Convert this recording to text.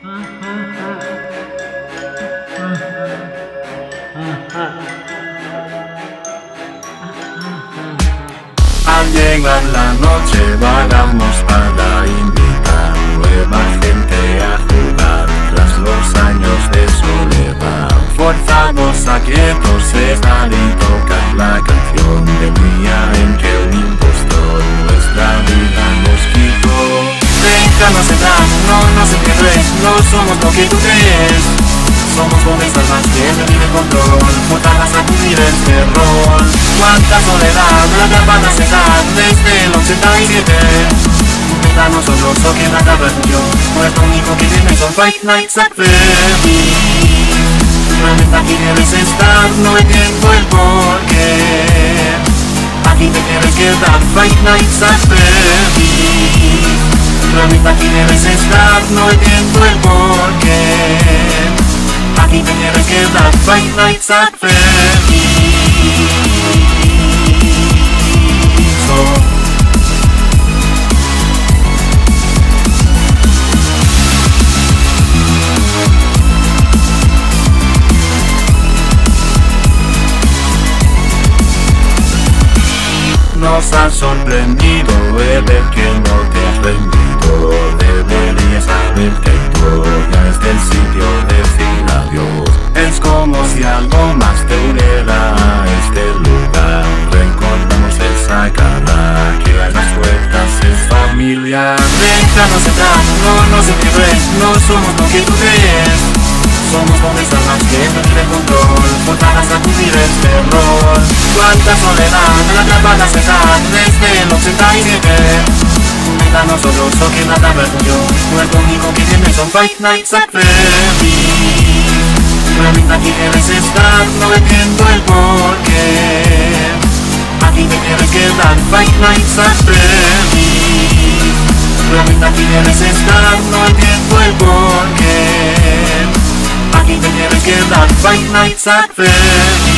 Al llegar la noche vagamos para invitar nueva gente a jugar tras los años de soledad. Forzados a quietos estar y tocar la canción del día en que somos lo que tú crees. Somos jóvenes almas que tienen el control, montadas a sacudir este rol. Cuánta soledad, la van a cegar desde el 87. Mientras nosotros o que nada perdió, nuestro único que tiene son Fight Nights at Freddy's. Realmente aquí debes estar, no entiendo el porqué. Aquí te quieres quedar, Fight Nights at Freddy's. Estar, no entiendo el porqué. Aquí te quieres quedar, Fight Nights at Freddy's. Nos ha sorprendido el ver que no te has rendido Es como si algo más te uniera a este lugar. Recordamos esa cara que a las puertas es familiar. Déjanos entrar, no nos entierres, no somos lo que tú crees. Somos jóvenes almas que no el control. Forzadas a sacudir este rol Cuánta soledad la atrapan a cejar Desde el 87 Unida a nosotros o que nada perdió Nuestro único que tiene son Fight Nights at Freddy's Realmente aquí debes estar, no entiendo el porqué. Aquí te quieres quedar, Fight Nights at Freddy's Realmente aquí debes estar, no entiendo el porqué. Aquí te quieres quedar, Fight Nights at Freddy's